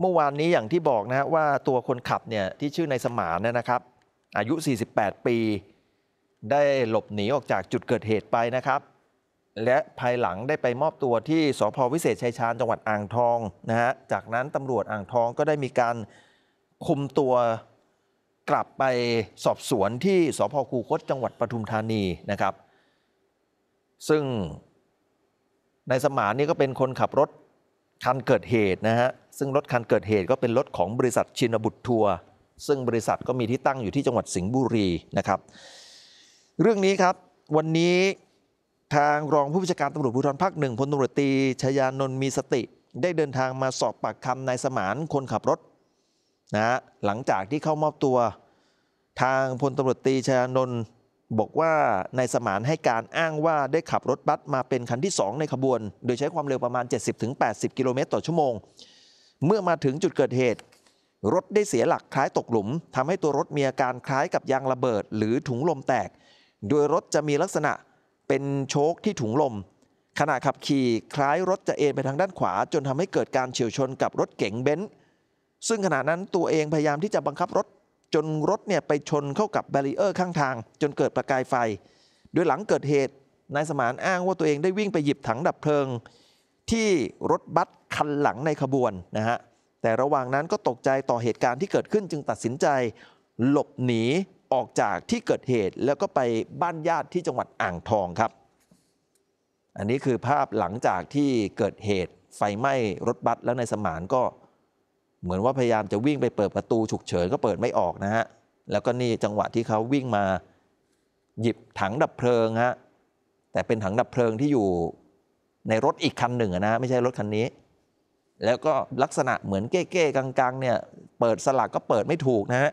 เมื่อวานนี้อย่างที่บอกนะฮะว่าตัวคนขับเนี่ยที่ชื่อนายสมานเนยนะครับ อายุ 48 ปี ได้หลบหนีออกจากจุดเกิดเหตุไปนะครับ และภายหลังได้ไปมอบตัวที่สพวิเศษชัยชาญจังหวัดอ่างทองนะฮะจากนั้นตำรวจอ่างทองก็ได้มีการคุมตัวกลับไปสอบสวนที่สพคูคตจังหวัดปทุมธานีนะครับ ซึ่งนายสมานนี่ก็เป็นคนขับรถคันเกิดเหตุนะฮะ ซึ่งรถคันเกิดเหตุก็เป็นรถของบริษัทชินบุตรทัวร์ซึ่งบริษัทก็มีที่ตั้งอยู่ที่จังหวัดสิงห์บุรีนะครับ เรื่องนี้ครับวันนี้ทางรองผู้บัญชาการตำรวจภูธรภาคหนึ่งพลตำรวจตีชยานนท์มีสติ ได้เดินทางมาสอบปากคำนายสมานคนขับรถนะฮะหลังจากที่เข้ามอบตัว ทางพลตำรวจตีชยานนท์บอกว่านายสมานให้การอ้างว่าได้ขับรถบัสมาเป็นคันที่ 2 ในขบวน โดยใช้ความเร็วประมาณ 70-80 กิโลเมตรต่อชั่วโมง เมื่อมาถึงจุดเกิดเหตุ รถได้เสียหลักคล้ายตกหลุมทำให้ตัวรถมีอาการคล้ายกับยางระเบิด หรือถุงลมแตก โดยรถจะมีลักษณะเป็นโชคที่ถุงลม ขณะขับขี่คล้ายรถจะเอ็นไปทางด้านขวา จนทำให้เกิดการเฉียวชนกับรถเก๋งเบนซ์ซึ่งขณะนั้นตัวเองพยายามที่จะบังคับรถจนรถเนี่ยไปชนเข้ากับแบริเออร์ข้างทาง จนเกิดประกายไฟ โดยหลังเกิดเหตุนายสมานอ้างว่าตัวเองได้วิ่งไปหยิบถังดับเพลิง ที่รถบัสคันหลังในขบวนนะฮะแต่ระหว่างนั้นก็ตกใจต่อเหตุการณ์ที่เกิดขึ้นจึงตัดสินใจ หลบหนีออกจากที่เกิดเหตุ แล้วก็ไปบ้านญาติที่จังหวัดอ่างทองครับ อันนี้คือภาพหลังจากที่เกิดเหตุไฟไหม้รถบัสแล้วนายสมานก็ เหมือนว่าพยายามจะวิ่งไปเปิดประตูฉุกเฉินก็เปิดไม่ออกนะฮะแล้วก็นี่จังหวะที่เขาวิ่งมาหยิบถังดับเพลิงฮะแต่เป็นถังดับเพลิงที่อยู่ ในรถอีกคันหนึ่งนะไม่ใช่รถคันนี้ แล้วก็ลักษณะเหมือนเก้ๆกังๆเนี่ยเปิดสลักก็เปิดไม่ถูกนะฮะ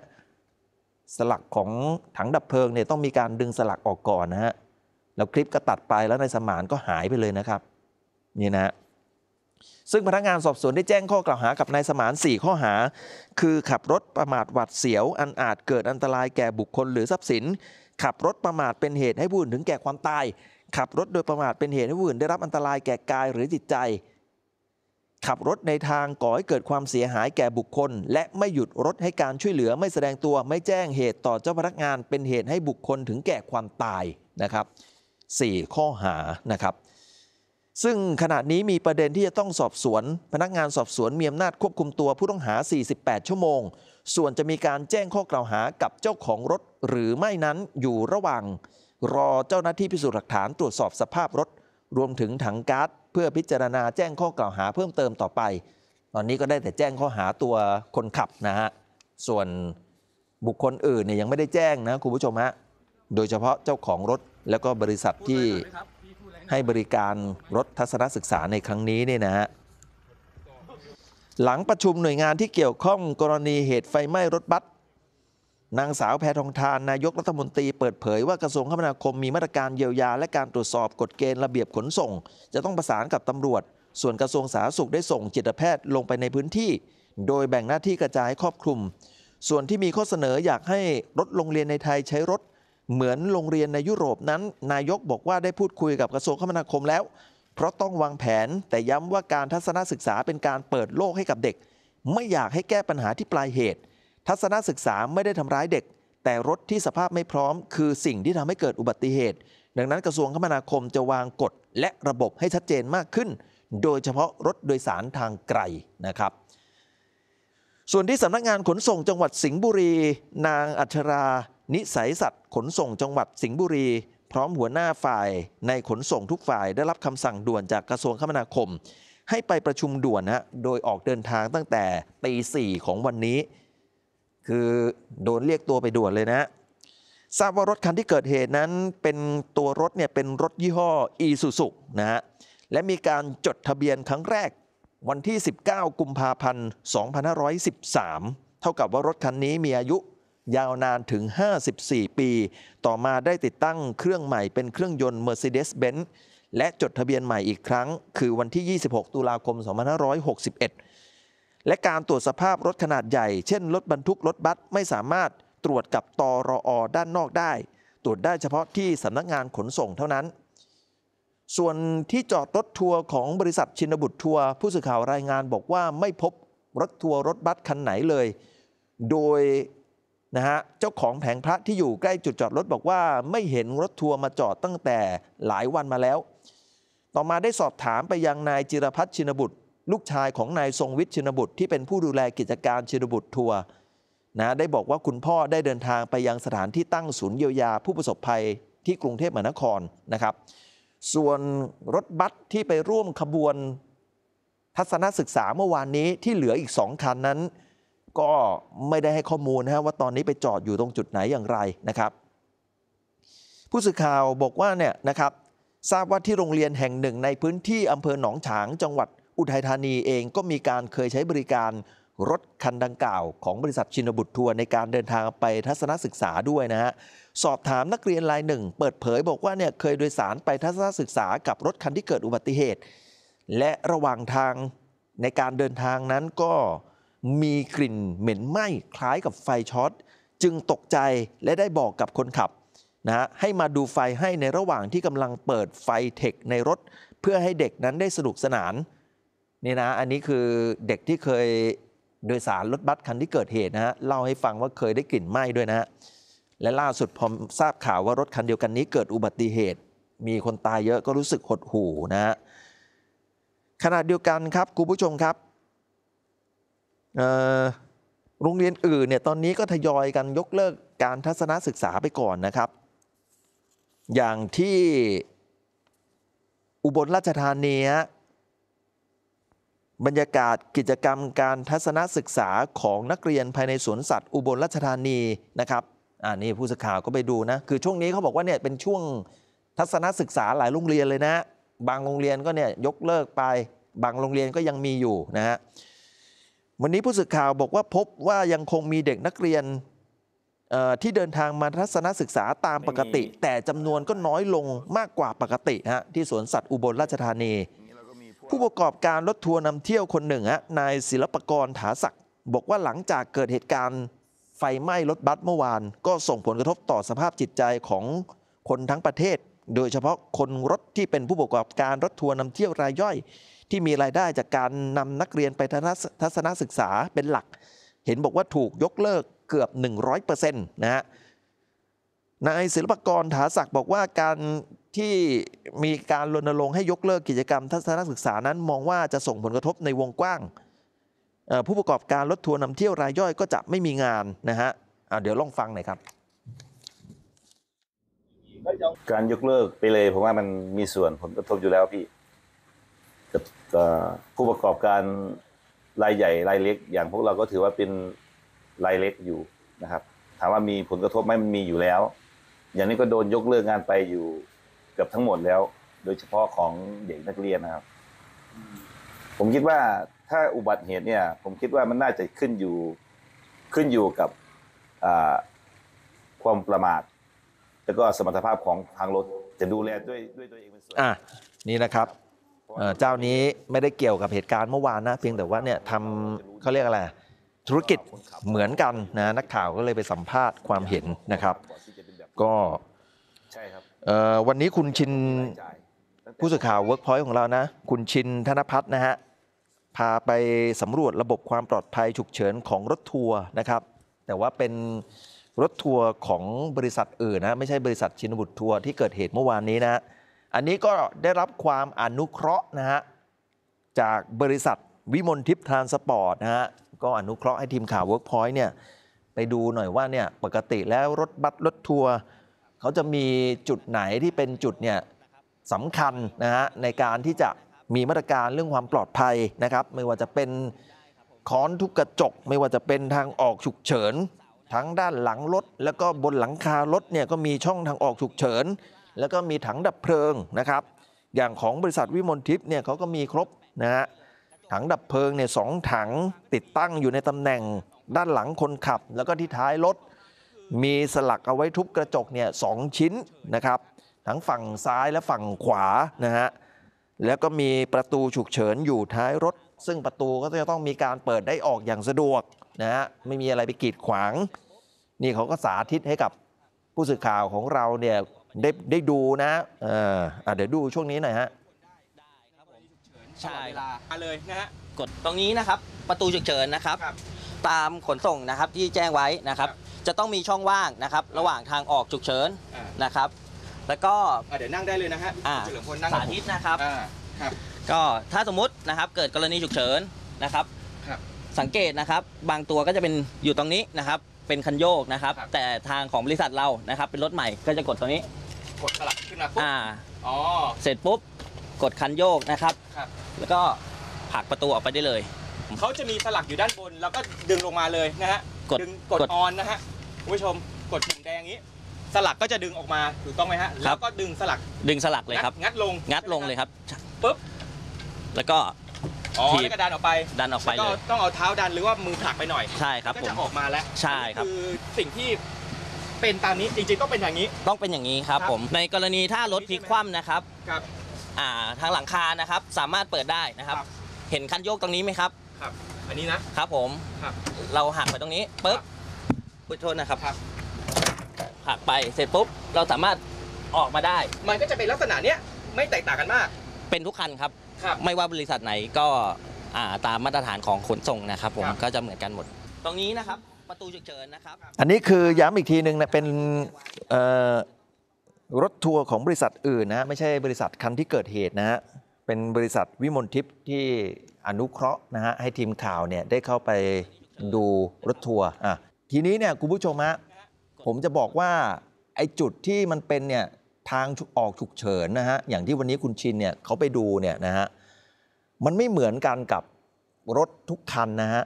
สลักของถังดับเพลิงเนี่ยต้องมีการดึงสลักออกก่อนนะฮะแล้วคลิปก็ตัดไปแล้วนายสมานก็หายไปเลยนะครับนี่นะฮะซึ่งพนักงานสอบสวนได้แจ้งข้อกล่าวหากับนายสมาน 4 ข้อหา คือขับรถประมาทหวัดเสียว อันอาจเกิดอันตรายแก่บุคคลหรือทรัพย์สิน ขับรถประมาทเป็นเหตุให้ผู้อื่นถึงแก่ความตาย ขับรถโดยประมาทเป็นเหตุให้ผู้อื่นได้รับอันตรายแก่กายหรือจิตใจ ขับรถในทางก่อให้เกิดความเสียหายแก่บุคคล และไม่หยุดรถให้การช่วยเหลือไม่แสดงตัวไม่แจ้งเหตุต่อเจ้าพนักงาน เป็นเหตุให้บุคคลถึงแก่ความตายนะครับ 4 ข้อหานะครับซึ่งขณะนี้มีประเด็นที่จะต้องสอบสวน พนักงานสอบสวนมีอำนาจควบคุมตัวผู้ต้องหา 48 ชั่วโมง ส่วนจะมีการแจ้งข้อกล่าวหากับเจ้าของรถหรือไม่นั้นอยู่ระหว่าง รอเจ้าหน้าที่พิสูจน์หลักฐานตรวจสอบสภาพรถ รวมถึงถังก๊าซเพื่อพิจารณาแจ้งข้อกล่าวหาเพิ่มเติมต่อไป ตอนนี้ก็ได้แต่แจ้งข้อหาตัวคนขับนะฮะ ส่วนบุคคลอื่นเนี่ยยังไม่ได้แจ้งนะคุณผู้ชมฮะ โดยเฉพาะเจ้าของรถแล้วก็บริษัทที่ให้บริการรถทัศนศึกษาในครั้งนี้เนี่ยนะฮะ หลังประชุมหน่วยงานที่เกี่ยวข้องกรณีเหตุไฟไหม้รถบัส นางสาวแพทองทานนายกรัฐมนตรีเปิดเผยว่ากระทรวงคมนาคมมีมาตรการเยียวยา และการตรวจสอบกฎเกณฑ์ระเบียบขนส่ง จะต้องประสานกับตำรวจ ส่วนกระทรวงสาธารณสุขได้ส่งจิตแพทย์ลงไปในพื้นที่ โดยแบ่งหน้าที่กระจายครอบคลุม ส่วนที่มีข้อเสนออยากให้รถโรงเรียนในไทยใช้รถ เหมือนโรงเรียนในยุโรปนั้น นายกบอกว่าได้พูดคุยกับกระทรวงคมนาคมแล้ว เพราะต้องวางแผน แต่ย้ำว่าการทัศนศึกษาเป็นการเปิดโลกให้กับเด็ก ไม่อยากให้แก้ปัญหาที่ปลายเหตุ ทัศนศึกษาไม่ได้ทำร้ายเด็ก แต่รถที่สภาพไม่พร้อม คือสิ่งที่ทำให้เกิดอุบัติเหตุ ดังนั้นกระทรวงคมนาคมจะวางกฎและระบบให้ชัดเจนมากขึ้น โดยเฉพาะรถโดยสารทางไกลนะครับส่วนที่สำนักงานขนส่งจังหวัดสิงห์บุรี นางอัชรา นิสัยสัตว์ ขนส่งจังหวัดสิงห์บุรี พร้อมหัวหน้าฝ่าย ในขนส่งทุกฝ่ายได้รับคำสั่งด่วนจากกระทรวงคมนาคม ให้ไปประชุมด่วนฮะโดยออกเดินทางตั้งแต่ตีสี่ของวันนี้ คือโดนเรียกตัวไปด่วนเลยนะ ทราบว่ารถคันที่เกิดเหตุนั้นเป็นตัวรถเนี่ยเป็นรถยี่ห้ออีซูซุนะฮะและมีการจดทะเบียนครั้งแรกวันที่ 19 กุมภาพันธ์ 2513 เท่ากับว่ารถคันนี้มีอายุยาวนานถึง 54 ปี ต่อมาได้ติดตั้งเครื่องใหม่เป็นเครื่องยนต์ Mercedes-Benz และจดทะเบียนใหม่อีกครั้ง คือวันที่ 26 ตุลาคม 2561 และการตรวจสภาพรถขนาดใหญ่ เช่นรถบรรทุกรถบัสไม่สามารถตรวจกับตอรออด้านนอกได้ ตรวจได้เฉพาะที่สำนักงานขนส่งเท่านั้น ส่วนที่จอดรถทัวร์ของบริษัทชินบุตรทัวร์ผู้สื่อข่าวรายงานบอกว่าไม่พบรถทัวร์รถบัสคันไหนเลย โดยนะฮะเจ้าของแผงพระที่อยู่ใกล้จุดจอดรถบอกว่า ไม่เห็นรถทัวร์มาจอดตั้งแต่หลายวันมาแล้ว ต่อมาได้สอบถามไปยังนายจิรพัฒน์ชินบุตร ลูกชายของนายทรงวิทย์ชินบุตรที่เป็นผู้ดูแลกิจการชินบุตรทัวร์นะได้บอกว่าคุณพ่อได้เดินทางไปยังสถานที่ตั้งศูนย์เยียวยาผู้ประสบภัยที่กรุงเทพมหานครนะครับ ส่วนรถบัสที่ไปร่วมขบวนทัศนศึกษาเมื่อวานนี้ที่เหลืออีกสองคันนั้น ก็ไม่ได้ให้ข้อมูลนะฮะว่าตอนนี้ไปจอดอยู่ตรงจุดไหนอย่างไรนะครับ ผู้สื่อข่าวบอกว่าเนี่ยนะครับทราบว่าที่โรงเรียนแห่งหนึ่งในพื้นที่อำเภอหนองฉางจังหวัด อุทัยธานีเองก็มีการเคยใช้บริการรถคันดังกล่าวของบริษัทชินบุตรทัวร์ในการเดินทางไปทัศนศึกษาด้วยนะฮะ สอบถามนักเรียนรายหนึ่ง เปิดเผยบอกว่าเนี่ยเคยโดยสารไปทัศนศึกษากับรถคันที่เกิดอุบัติเหตุ และระหว่างทางในการเดินทางนั้นก็มีกลิ่นเหม็นไหม้คล้ายกับไฟช็อต จึงตกใจและได้บอกกับคนขับนะฮะให้มาดูไฟให้ในระหว่างที่กำลังเปิดไฟเทคในรถ เพื่อให้เด็กนั้นได้สนุกสนาน นี่นะอันนี้คือเด็กที่เคยโดยสารรถบัสคันที่เกิดเหตุนะฮะเล่าให้ฟังว่าเคยได้กลิ่นไหม้ด้วยนะฮะและล่าสุดพอทราบข่าวว่ารถคันเดียวกันนี้เกิดอุบัติเหตุ มีคนตายเยอะก็รู้สึกหดหู่นะฮะขณะเดียวกันครับคุณผู้ชมครับโรงเรียนอื่นเนี่ยตอนนี้ก็ทยอยกันยกเลิกการทัศนศึกษาไปก่อนนะครับ อย่างที่อุบลราชธานีฮะ บรรยากาศกิจกรรมการทัศนศึกษาของนักเรียนภายในสวนสัตว์อุบลราชธานีนะครับอ่านี่ผู้สื่อข่าวก็ไปดูนะ คือช่วงนี้เขาบอกว่าเนี่ยเป็นช่วงทัศนศึกษาหลายโรงเรียนเลยนะ บางโรงเรียนก็เนี่ยยกเลิกไป บางโรงเรียนก็ยังมีอยู่นะฮะวันนี้ผู้สื่อข่าวบอกว่าพบว่ายังคงมีเด็กนักเรียนเอ่อที่เดินทางมาทัศนศึกษาตามปกติ แต่จำนวนก็น้อยลงมากกว่าปกติฮะที่สวนสัตว์อุบลราชธานี ผู้ประกอบการรถทัวร์นำเที่ยวคนหนึ่งฮะนายศิลปกรถาศักดิ์บอกว่าหลังจากเกิดเหตุการณ์ไฟไหม้รถบัสเมื่อวาน ก็ส่งผลกระทบต่อสภาพจิตใจของคนทั้งประเทศ โดยเฉพาะคนรถที่เป็นผู้ประกอบการรถทัวร์นำเที่ยวรายย่อย ที่มีรายได้จากการนำนักเรียนไปทัศนศึกษาเป็นหลัก เห็นบอกว่าถูกยกเลิกเกือบ 100%นะฮะนายศิลปกรถาศักดิ์บอกว่าการ ที่มีการรณรงค์ให้ยกเลิกกิจกรรมทัศนศึกษานั้น มองว่าจะส่งผลกระทบในวงกว้าง ผู้ประกอบการรถทัวร์นำเที่ยวรายย่อยก็จะไม่มีงานนะฮะะเดี๋ยวลองฟังหน่อยครับ การยกเลิกไปเลยผมว่ามันมีส่วนผลกระทบอยู่แล้วพี่กับผู้ประกอบการรายใหญ่รายเล็ก อย่างพวกเราก็ถือว่าเป็นรายเล็กอยู่นะครับ ถามว่ามีผลกระทบไหมมันมีอยู่แล้ว อย่างนี้ก็โดนยกเลิกงานไปอยู่ เกือบทั้งหมดแล้ว โดยเฉพาะของเด็กนักเรียนนะครับ ผมคิดว่าถ้าอุบัติเหตุเนี่ย ผมคิดว่ามันน่าจะขึ้นอยู่ขึ้นอยู่กับอ่าความประมาท แล้วก็สมรรถภาพของทางรถจะดูแลด้วยด้วยตัวเองเป็นส่วนอะนี่นะครับเอ่อเจ้านี้ไม่ได้เกี่ยวกับเหตุการณ์เมื่อวานนะ เพียงแต่ว่าเนี่ยทำเขาเรียกอะไรธุรกิจเหมือนกันนะนักข่าวก็เลยไปสัมภาษณ์ความเห็นนะครับ ก็ใช่ครับเอ่อ วันนี้คุณชินผู้สื่อข่าวเวิร์กพอยต์ของเรานะ คุณชินธนพัฒน์นะฮะ พาไปสำรวจระบบความปลอดภัยฉุกเฉินของรถทัวร์นะครับ แต่ว่าเป็นรถทัวร์ของบริษัทอื่นนะ ไม่ใช่บริษัทชินบุตรทัวร์ที่เกิดเหตุเมื่อวานนี้นะ อันนี้ก็ได้รับความอนุเคราะห์นะฮะ จากบริษัทวิมลทิพย์ทรานสปอร์ตนะฮะ ก็อนุเคราะห์ให้ทีมข่าวเวิร์กพอยต์เนี่ยไปดูหน่อยว่าเนี่ยปกติแล้วรถบัสรถทัวร์ เขาจะมีจุดไหนที่เป็นจุดเนี่ยสำคัญนะฮะในการที่จะมีมาตรการเรื่องความปลอดภัยนะครับ ไม่ว่าจะเป็นค้อนทุบกระจก ไม่ว่าจะเป็นทางออกฉุกเฉิน ทั้งด้านหลังรถ แล้วก็บนหลังคารถเนี่ยก็มีช่องทางออกฉุกเฉิน แล้วก็มีถังดับเพลิงนะครับ อย่างของบริษัทวิมลทิพย์เนี่ยเขาก็มีครบนะฮะถังดับเพลิงเนี่ยสองถังติดตั้งอยู่ในตำแหน่งด้านหลังคนขับ แล้วก็ที่ท้ายรถ มีสลักเอาไว้ทุบกระจกเนี่ยสองชิ้นนะครับ ทั้งฝั่งซ้ายและฝั่งขวานะฮะแล้วก็มีประตูฉุกเฉินอยู่ท้ายรถ ซึ่งประตูก็จะต้องมีการเปิดได้ออกอย่างสะดวกนะฮะไม่มีอะไรไปกีดขวาง นี่เขาก็สาธิตให้กับผู้สื่อข่าวของเราเนี่ยได้ได้ดูนะเอออะเดี๋ยวดูช่วงนี้หน่อยฮะฉใช่ตลอดเวลามาเลยนะฮะกดตรงนี้นะครับ ประตูฉุกเฉินนะครับครับตามขนส่งนะครับที่แจ้งไว้นะครับครับ จะต้องมีช่องว่างนะครับ ระหว่างทางออกฉุกเฉินอ่า นะครับ แล้วก็อะเดี๋ยวนั่งได้เลยนะฮะอ่าเฉลิมพลนั่งสากับผมธิตนะครับ อ่าครับ ก็ถ้าสมมุตินะครับเกิดกรณีฉุกเฉินนะครับ ครับสังเกตนะครับ บางตัวก็จะเป็นอยู่ตรงนี้นะครับ เป็นคันโยกนะครับ ครับ แต่ทางของบริษัทเรานะครับ เป็นรถใหม่ก็จะกดตรงนี้กดสลักขึ้นมาปุ๊บอ่า อ๋อ เสร็จปุ๊บกดคันโยกนะครับ ครับ แล้วก็ผลักประตูออกไปได้เลย เขาจะมีสลักอยู่ด้านบน แล้วก็ดึงลงมาเลยนะฮะ กดดึงกดกด ออนนะฮะคุณผู้ชมกดปุ่มแดงนี้ สลักก็จะดึงออกมาถูกต้องไหมฮะแล้วก็ดึงสลักดึงสลักเลยครับงัดงัดลงงัดลงเลยครับ ปุ๊บแล้วก็ อ๋อถีบ แล้วก็ดันออกไปดันออกไปแล้วเลก็ยต้องเอาเท้าดันหรือว่ามือผลักไปหน่อยใช่ครับก็ผม จะออกมาแล้วใช่ครับอันนี้คือสิ่งที่เป็นตามนี้จริงๆต้องเป็นอย่างนี้ ต้องเป็นอย่างนี้ครับครับ ผมในกรณีถ้ารถพลิกคว่ำนะครับครับ อ่าทางหลังคานะครับ สามารถเปิดได้นะครับ ครับ เห็นคันโยกตรงนี้ไหมครับ ครับ อันนี้นะ ครับผมครับเราหักไปตรงนี้ปุ๊บครับพุทโทษนะครับครับ หักไปเสร็จปุ๊บเราสามารถออกมาได้ มันก็จะเป็นลักษณะเนี้ยไม่แตกต่างกันมาก เป็นทุกคันครับ ครับ ไม่ว่าบริษัทไหนก็อ่าตามมาตรฐานของขนส่งนะครับผมครับ ก็จะเหมือนกันหมด ตรงนี้นะครับ ประตูฉุกเฉินนะครับ อันนี้คือย้ำอีกทีหนึ่งนะเป็นเอ่อรถทัวร์ของบริษัทอื่นนะไม่ใช่บริษัทคันที่เกิดเหตุนะฮะเป็นบริษัทวิมลทิพย์ที่ อนุเคราะห์นะฮะให้ทีมข่าวเนี่ยได้เข้าไปดูรถทัวร์อะทีนี้เนี่ยคุณผู้ชมฮะผมจะบอกว่าไอ้จุดที่มันเป็นเนี่ยทางออกฉุกเฉินนะฮะอย่างที่วันนี้คุณชินเนี่ยเขาไปดูเนี่ยนะฮะมันไม่เหมือนกันกับรถทุกคันนะฮะ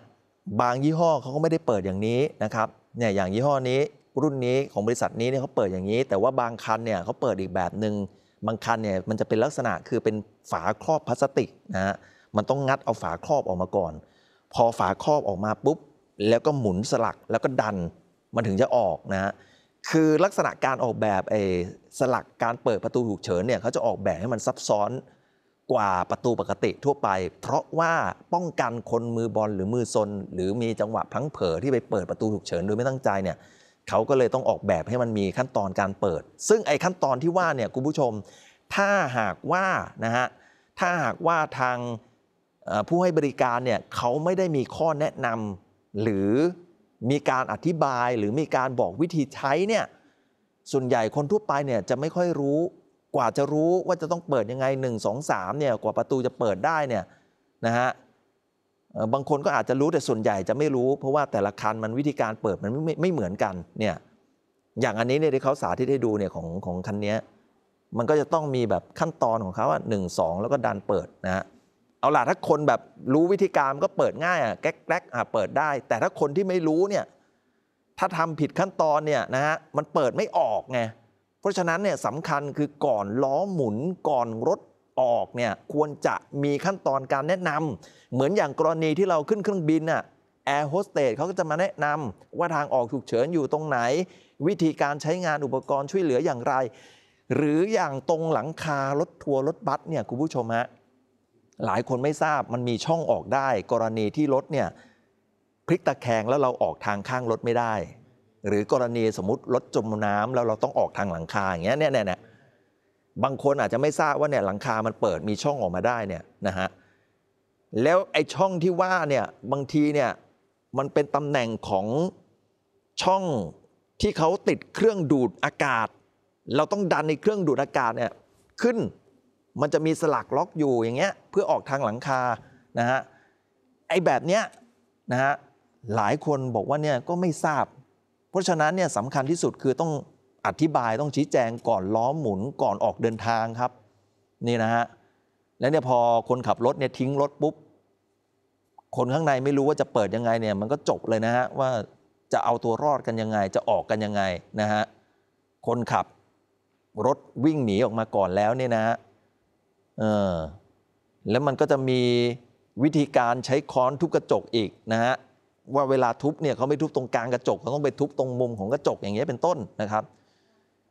บางยี่ห้อเขาก็ไม่ได้เปิดอย่างนี้นะครับเนี่ยอย่างยี่ห้อนี้รุ่นนี้ของบริษัทนี้เนี่ยเขาเปิดอย่างนี้ แต่ว่าบางคันเนี่ยเขาเปิดอีกแบบหนึ่งบางคันเนี่ยมันจะเป็นลักษณะคือเป็นฝาครอบพลาสติกนะฮะ มันต้องงัดเอาฝาครอบออกมาก่อน พอฝาครอบออกมาปุ๊บ แล้วก็หมุนสลักแล้วก็ดันมันถึงจะออกนะฮะคือลักษณะการออกแบบไอ้สลักการเปิดประตูฉุกเฉินเนี่ยเขาจะออกแบบให้มันซับซ้อนกว่าประตูปกติทั่วไป เพราะว่าป้องกันคนมือบอลหรือมือซน หรือมีจังหวะพลั้งเผลอที่ไปเปิดประตูฉุกเฉินโดยไม่ตั้งใจเนี่ยเขาก็เลยต้องออกแบบให้มันมีขั้นตอนการเปิด ซึ่งไอ้ขั้นตอนที่ว่าเนี่ยคุณผู้ชม ถ้าหากว่านะฮะถ้าหากว่าทาง ผู้ให้บริการเนี่ยเขาไม่ได้มีข้อแนะนำหรือมีการอธิบายหรือมีการบอกวิธีใช้เนี่ยส่วนใหญ่คนทั่วไปเนี่ยจะไม่ค่อยรู้กว่าจะรู้ว่าจะต้องเปิดยังไง 1 2 3เนี่ยกว่าประตูจะเปิดได้เนี่ยนะฮะบางคนก็อาจจะรู้แต่ส่วนใหญ่จะไม่รู้ เพราะว่าแต่ละคันมันวิธีการเปิดมันไม่ไม่ไม่เหมือนกันเนี่ยอย่างอันนี้เนี่ยที่เขาสาธิตให้ดูเนี่ยของของคันนี้มันก็จะต้องมีแบบขั้นตอนของเขาอะหนึ่งสองแล้วก็ดันเปิดนะฮะ เอาล่ะถ้าคนแบบรู้วิธีการก็เปิดง่ายอะแก๊กแก๊กอะเปิดได้ แต่ถ้าคนที่ไม่รู้เนี่ยถ้าทำผิดขั้นตอนเนี่ยนะฮะมันเปิดไม่ออกไงเพราะฉะนั้นเนี่ยสำคัญคือก่อนล้อหมุนก่อนรถออกเนี่ยควรจะมีขั้นตอนการแนะนำเหมือนอย่างกรณีที่เราขึ้นเครื่องบินน่ะแอร์โฮสเตสเขาก็จะมาแนะนำว่าทางออกฉุกเฉินอยู่ตรงไหน วิธีการใช้งานอุปกรณ์ช่วยเหลืออย่างไร หรืออย่างตรงหลังคารถทัวร์รถบัสเนี่ยคุณผู้ชมฮะ หลายคนไม่ทราบมันมีช่องออกได้ กรณีที่รถเนี่ยพลิกตะแคงแล้วเราออกทางข้างรถไม่ได้ หรือกรณีสมมติรถจมน้ำแล้วเราต้องออกทางหลังคาอย่างเงี้ยเนี่ยเนี่ยเนี่ยบางคนอาจจะไม่ทราบว่าเนี่ยหลังคามันเปิดมีช่องออกมาได้เนี่ยนะฮะแล้วไอ้ช่องที่ว่าเนี่ยบางทีเนี่ยมันเป็นตำแหน่งของช่องที่เขาติดเครื่องดูดอากาศ เราต้องดันในเครื่องดูดอากาศเนี่ยขึ้น มันจะมีสลักล็อกอยู่อย่างเงี้ยเพื่อออกทางหลังคานะฮะไอ้แบบเนี้ยนะฮะหลายคนบอกว่าเนี่ยก็ไม่ทราบ เพราะฉะนั้นเนี่ยสำคัญที่สุดคือต้องอธิบายต้องชี้แจงก่อนล้อหมุนก่อนออกเดินทางครับ นี่นะฮะแล้วเนี่ยพอคนขับรถเนี่ยทิ้งรถปุ๊บคนข้างในไม่รู้ว่าจะเปิดยังไงเนี่ยมันก็จบเลยนะฮะว่าจะเอาตัวรอดกันยังไง จะออกกันยังไงนะฮะคนขับรถวิ่งหนีออกมาก่อนแล้วเนี่ยนะฮะ เออแล้วมันก็จะมีวิธีการใช้ค้อนทุบกระจกอีกนะฮะว่าเวลาทุบเนี่ยเขาไม่ทุบตรงกลางกระจกเขาต้องไปทุบตรงมุมของกระจกอย่างเงี้ยเป็นต้นนะครับ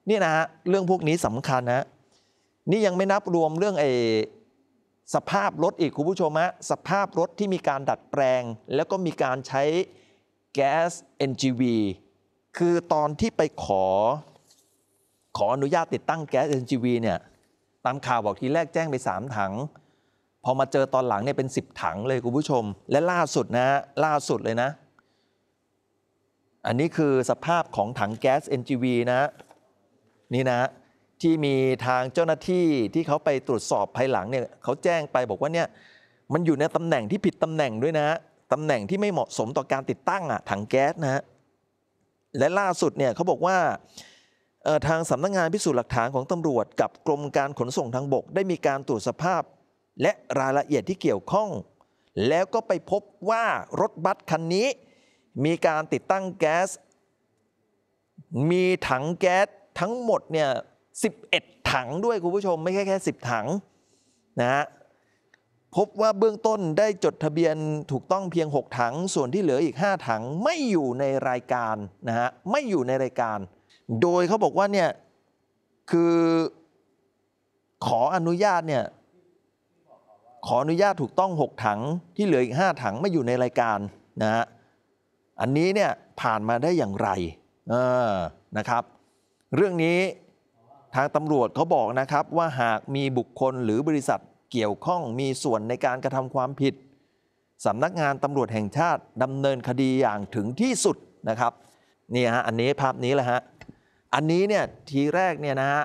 นี่นะฮะเรื่องพวกนี้สำคัญนะนี่ยังไม่นับรวมเรื่องไอ้สภาพรถอีกคุณผู้ชมฮะสภาพรถที่มีการดัดแปลง แล้วก็มีการใช้แก๊ส NGV คือตอนที่ไปขอ ขออนุญาตติดตั้งแก๊ส NGV เนี่ย ตามข่าวบอกทีแรกแจ้งไป 3 ถัง พอมาเจอตอนหลังเนี่ยเป็น 10 ถังเลยคุณผู้ชม และล่าสุดนะฮะล่าสุดเลยนะ อันนี้คือสภาพของถังแก๊ส NGV นะ นี่นะที่มีทางเจ้าหน้าที่ที่เขาไปตรวจสอบภายหลังเนี่ยเขาแจ้งไปบอกว่าเนี่ยมันอยู่ในตำแหน่งที่ผิดตำแหน่งด้วยนะตำแหน่งที่ไม่เหมาะสมต่อการติดตั้งอะถังแก๊สนะฮะและล่าสุดเนี่ยเขาบอกว่า ทางสำนักงานพิสูจน์หลักฐานของตำรวจ กับกรมการขนส่งทางบก ได้มีการตรวจสภาพ และรายละเอียดที่เกี่ยวข้อง แล้วก็ไปพบว่ารถบัสคันนี้ มีการติดตั้งแก๊ส มีถังแก๊สทั้งหมดเนี่ย11 ถังด้วยคุณผู้ชมไม่ใช่แค่ 10 ถังนะฮะพบว่าเบื้องต้นได้จดทะเบียนถูกต้องเพียง 6 ถัง ส่วนที่เหลืออีก 5 ถังไม่อยู่ในรายการนะฮะไม่อยู่ในรายการ โดยเขาบอกว่าเนี่ยคือขออนุญาตเนี่ยขออนุญาตถูกต้อง 6 ถังที่เหลืออีก 5 ถังไม่อยู่ในรายการนะฮะอันนี้เนี่ยผ่านมาได้อย่างไรเออนะครับ เรื่องนี้ทางตำรวจเขาบอกนะครับว่าหากมีบุคคลหรือบริษัทเกี่ยวข้องมีส่วนในการกระทำความผิดสำนักงานตำรวจแห่งชาติดำเนินคดีอย่างถึงที่สุดนะครับนี่ฮะอันนี้ภาพนี้แหละฮะ อันนี้เนี่ยทีแรกเนี่ยนะฮะ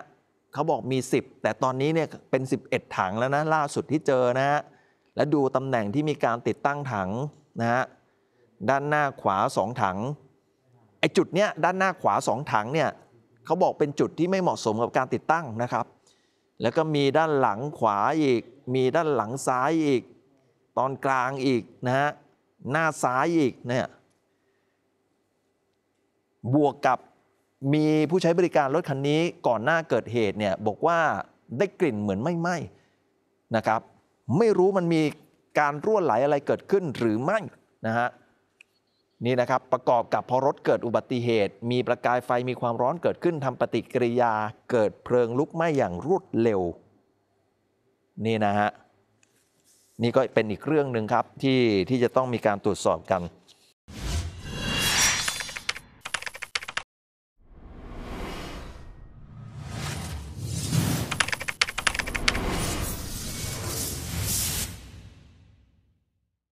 เขาบอกมี 10 แต่ตอนนี้เนี่ยเป็น 11 ถังแล้วนะล่าสุดที่เจอนะฮะและดูตำแหน่งที่มีการติดตั้งถังนะฮะด้านหน้าขวา 2 ถังไอ้จุดเนี้ยด้านหน้าขวา 2 ถังเนี่ยเขาบอกเป็นจุดที่ไม่เหมาะสมกับการติดตั้งนะครับ แล้วก็มีด้านหลังขวาอีก มีด้านหลังซ้ายอีก ตอนกลางอีกนะฮะหน้าซ้ายอีกเนี่ยบวกกับ มีผู้ใช้บริการรถคันนี้ก่อนหน้าเกิดเหตุเนี่ยบอกว่าได้กลิ่นเหมือนไม่ไหม้นะครับไม่รู้มันมีการรั่วไหลอะไรเกิดขึ้นหรือไม่นะฮะนี่นะครับประกอบกับพอรถเกิดอุบัติเหตุ มีประกายไฟมีความร้อนเกิดขึ้นทำปฏิกิริยาเกิดเพลิงลุกไหม้อย่างรวดเร็ว นี่นะฮะนี่ก็เป็นอีกเรื่องหนึ่งครับที่ที่จะต้องมีการตรวจสอบกัน